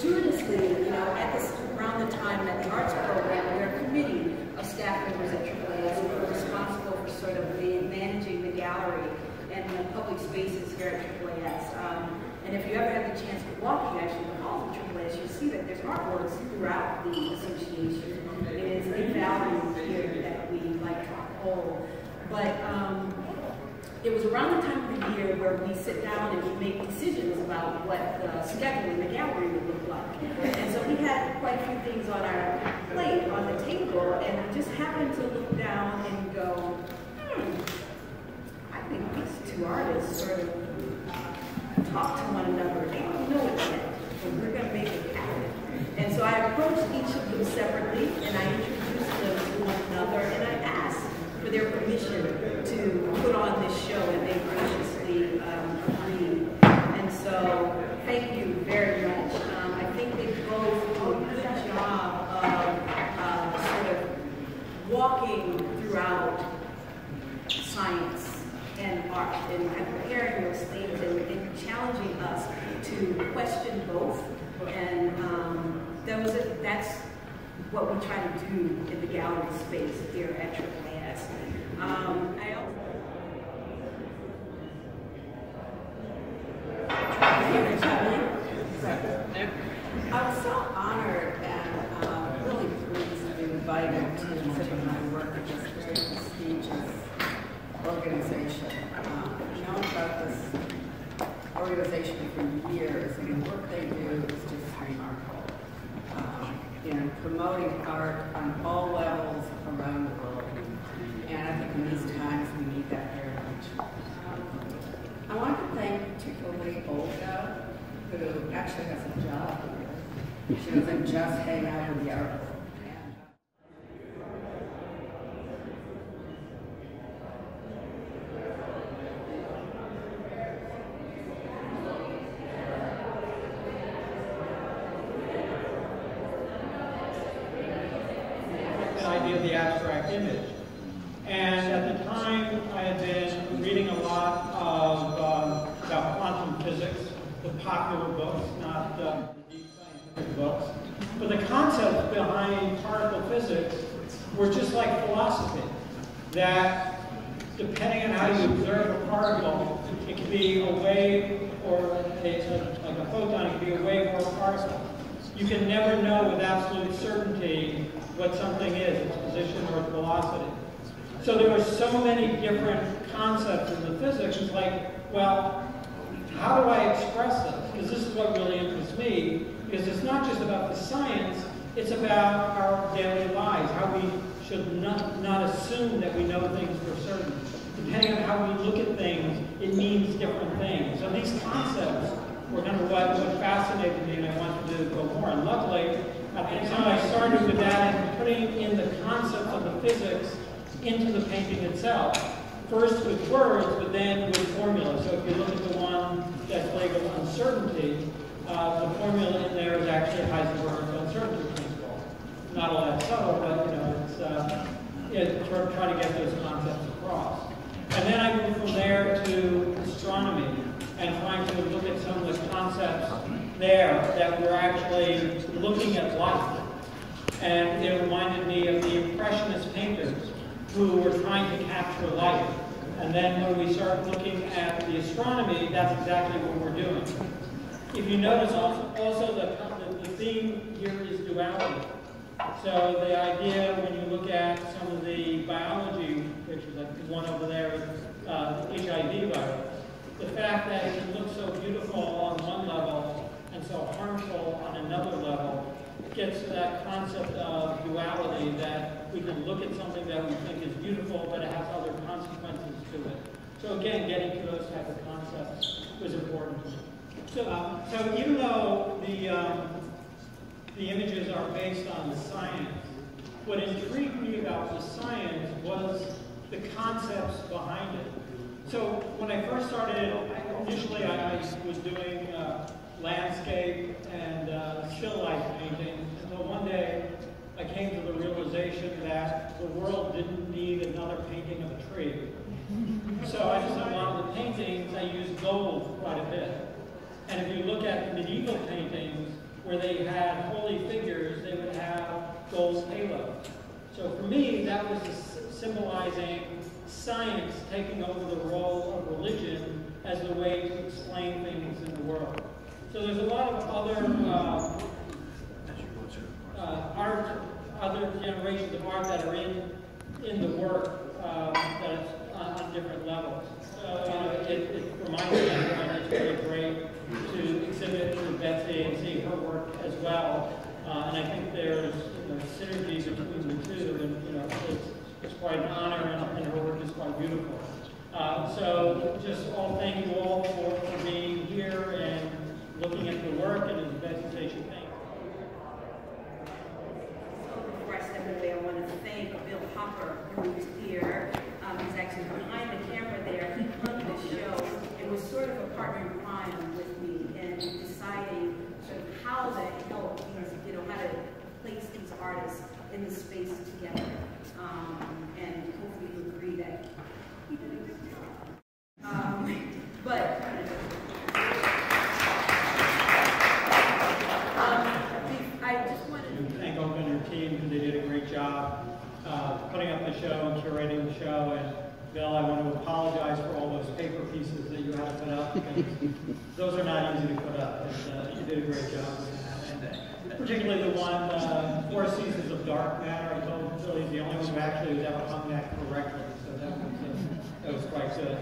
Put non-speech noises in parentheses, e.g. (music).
fortuitously, you know, at this around the time that the arts program, we are a committee of staff members at AAAS who are responsible for sort of the, managing the gallery and the public spaces here at AAAS. Um, and if you ever have the chance to walk you actually the halls of AAAS, you'll see that there's artworks throughout the association. It is a value here that we like to hold. But um, it was around the time of the year where we sit down and we make decisions about what the schedule in the gallery would look like. And so we had quite a few things on our plate, on the table, and I just happened to look down and go, hmm, I think these two artists sort of talk to one another. They don't know it yet, but we're going to make it happen. And so I approached each of them separately, and I introduced them to one another, and I asked for their permission to put on this show, and they graciously um, agreed. And so, thank you very much. Um, I think they both do a good job of uh, sort of walking throughout science and and comparing those things and, and challenging us to question both. And um, that was a, that's what we try to do in the gallery space here at AAAS. Um, I also I was so honored and uh, really pleased to be invited to consider my work at this very prestigious organization. Uh, I've known about this organization for years, and the work they do is just remarkable. Um, in promoting art on all levels around the world. And I think in these times we need that very much. I want to thank particularly Olga, who actually has a job. She doesn't just hang out with the art world. an idea of the abstract image. And at the time, I had been reading a lot of um, about quantum physics, the popular books, not um, the deep scientific books. But the concepts behind particle physics were just like philosophy, that depending on how you observe a particle, it can be a wave or a, like a photon, it can be a wave or a particle. You can never know with absolute certainty what something is, its position or velocity. So there were so many different concepts in the physics. It's like, well, how do I express this? Because this is what really interests me, because it's not just about the science, it's about our daily lives, how we should not, not assume that we know things for certain. Depending on how we look at things, it means different things. So these concepts were kind of what, what fascinated me and I wanted to go more. And luckily, at the time I started with that and putting in the concept of the physics into the painting itself. First with words, but then with formula. So if you look at the one that's labeled uncertainty, uh, the formula in there is actually Heisenberg's uncertainty principle. Not all that subtle, but you know, it's uh, yeah, try, try to get those concepts across. And then I moved from there to astronomy and trying to look at some of the concepts there that were actually looking at life. And it reminded me of the Impressionist painters who were trying to capture light. And then when we start looking at the astronomy, that's exactly what we're doing. If you notice also, also the, the, the theme here is duality. So the idea when you look at some of the biology pictures, like the one over there uh, HIV virus, the fact that it can look so beautiful on one level and so harmful on another level gets to that concept of duality that we can look at something that we think is beautiful, but it has other consequences to it. So again, getting to those type of concepts was important. So, um, so even though the um, the images are based on the science, what intrigued me about the science was the concepts behind it. So when I first started, initially I, I was doing uh, landscape and uh, still life painting until one day I came to the realization that the world didn't need another painting of a tree. So I just on one of the paintings I used gold quite a bit. And if you look at medieval paintings, where they had holy figures, they would have gold halos. So for me, that was symbolizing science taking over the role of religion as the way to explain things in the world. So there's a lot of other uh, uh, art, other generations of art that are in in the work um, that's on, on different levels. So uh, it, it reminds me everyone it's really great to exhibit with Betsy and see her work as well. Uh, and I think there's you know, synergies between the two, and you know it's, it's quite an honor, and, and her work is quite beautiful. Uh, so just all thank you all for, for being here and looking at the work, and as Betsy says, she thanks. Before I step away, I want to thank Bill Hopper, who's here. Um, he's actually behind the camera there. He run the show and was sort of a partner in crime with me in deciding sort of how to help you know, how to place these artists in the space together. Bill, I want to apologize for all those paper pieces that you had to put up. (laughs) those are not easy to put up, and uh, you did a great job. And uh, particularly the one, uh, Four Seasons of Dark Matter, I told Billy, the only one who actually was ever hung that correctly, so that was, uh, that was quite good.